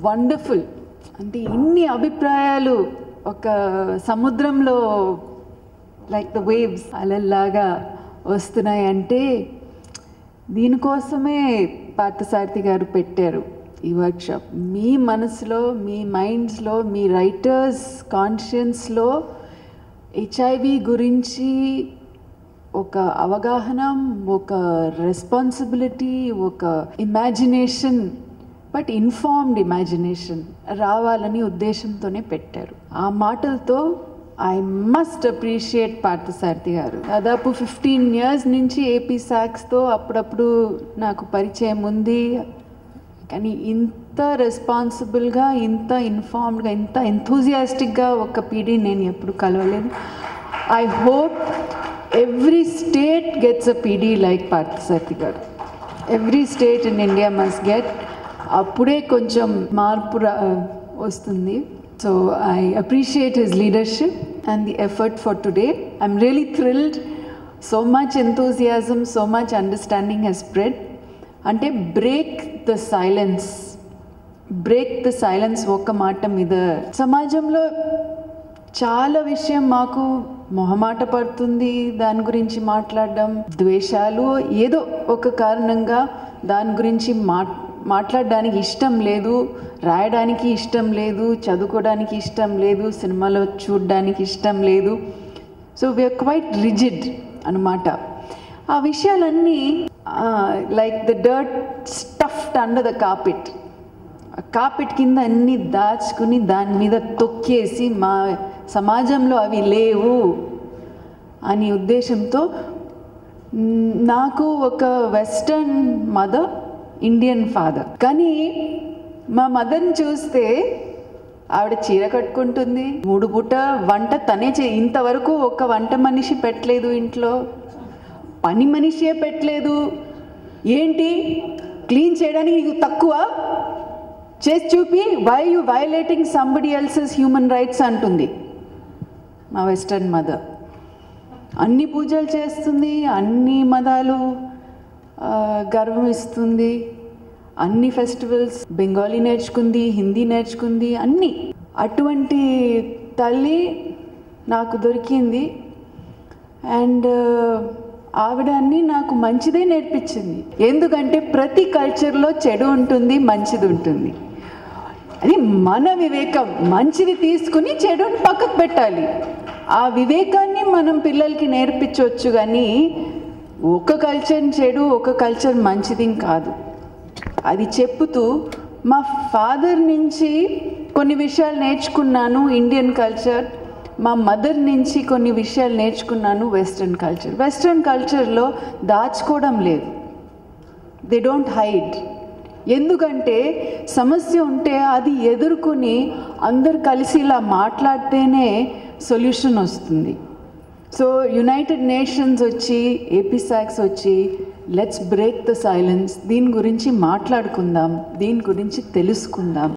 Wonderful. అంటే ఇన్ని అభిప్రాయాలు ఒక సముద్రంలో లైక్ ద వేవ్స్ అలల్లాగా వస్తున్నాయి అంటే దీనికోసమే పార్థసారథి గారు పెట్టారు ఈ వర్క్షాప్ మీ మనసులో మీ మైండ్స్లో మీ రైటర్స్ కాన్షియన్స్లో హెచ్ఐవి గురించి ఒక అవగాహన ఒక రెస్పాన్సిబిలిటీ ఒక ఇమాజినేషన్ బట్ ఇన్ఫార్మ్డ్ ఇమాజినేషన్ రావాలని ఉద్దేశంతోనే పెట్టారు. ఆ మాటలతో ఐ మస్ట్ అప్రిషియేట్ పార్థసారథి గారు. దాదాపు ఫిఫ్టీన్ ఇయర్స్ నుంచి ఏపీ సాక్స్తో అప్పుడప్పుడు నాకు పరిచయం ఉంది. కానీ ఇంత రెస్పాన్సిబుల్గా ఇంత ఇన్ఫార్మ్డ్గా ఇంత ఎంతూజియాస్టిక్గా ఒక పీడీ నేను ఎప్పుడు కలవలేదు. I hope every state gets a PD like Parthasarathy గారు. Every state in India must get అప్పుడే కొంచెం మార్పు వస్తుంది. So I appreciate his leadership and the effort for today I'm really thrilled so much enthusiasm so much understanding he's spread అంటే break the silence break the silence ఒక మాట మీద. సమాజంలో చాలా విషయం మాకు మొహమాట పడుతుంది. దాని గురించి మాట్లాడడం ద్వేషాలు ఏదో ఒక కారణంగా దాని గురించి మా మాట్లాడడానికి ఇష్టం లేదు రాయడానికి ఇష్టం లేదు చదువుకోవడానికి ఇష్టం లేదు సినిమాలో చూడడానికి ఇష్టం లేదు. సో వీఆర్ క్వైట్ రిజిడ్ అనమాట ఆ విషయాలన్నీ like the dirt stuffed under the carpet carpet కింద అన్ని దాచుకుని దాని మీద తొక్కేసి మా సమాజంలో అవి లేవు అని ఉద్దేశంతో నాకు ఒక వెస్టర్న్ మదర్ ఇండియన్ ఫాదర్ కానీ మా మదర్ని చూస్తే ఆవిడ చీర కట్టుకుంటుంది. మూడు పూట వంట తనే చే ఇంతవరకు ఒక వంట మనిషి పెట్టలేదు ఇంట్లో. పని మనిషే పెట్టలేదు. ఏంటి? క్లీన్ చేయడానికి నీకు తక్కువ? చేసి చూపి why you violating somebody else's human rights అంటుంది మా వెస్టర్న్ మదర్. అన్ని పూజలు చేస్తుంది అన్ని మతాలు గర్వం ఇస్తుంది అన్ని ఫెస్టివల్స్ బెంగాలీ నేర్చుకుంది హిందీ నేర్చుకుంది అన్నీ. అటువంటి తల్లి నాకు దొరికింది. అండ్ ఆవిడ అన్ని నాకు మంచిదే నేర్పించింది. ఎందుకంటే ప్రతి కల్చర్లో చెడు ఉంటుంది మంచిది ఉంటుంది. అది మన వివేకం. మంచిది తీసుకుని చెడుని పక్కకు పెట్టాలి. ఆ వివేకాన్ని మనం పిల్లలకి నేర్పించవచ్చు కానీ ఒక కల్చర్ చెడు ఒక కల్చర్ మంచిది కాదు. అది చెప్పుతూ మా ఫాదర్ నుంచి కొన్ని విషయాలు నేర్చుకున్నాను ఇండియన్ కల్చర్. మా మదర్ నుంచి కొన్ని విషయాలు నేర్చుకున్నాను వెస్ట్రన్ కల్చర్. వెస్ట్రన్ కల్చర్లో దాచుకోవడం లేదు. దే డోంట్ హైడ్ ఎందుకంటే సమస్య ఉంటే అది ఎదుర్కొని అందరు కలిసి ఇలా మాట్లాడితేనే సొల్యూషన్ వస్తుంది. సో యునైటెడ్ నేషన్స్ వచ్చి ఏపీసాక్స్ వచ్చి లెట్స్ బ్రేక్ ద సైలెన్స్ దీని గురించి మాట్లాడుకుందాం దీని గురించి తెలుసుకుందాం.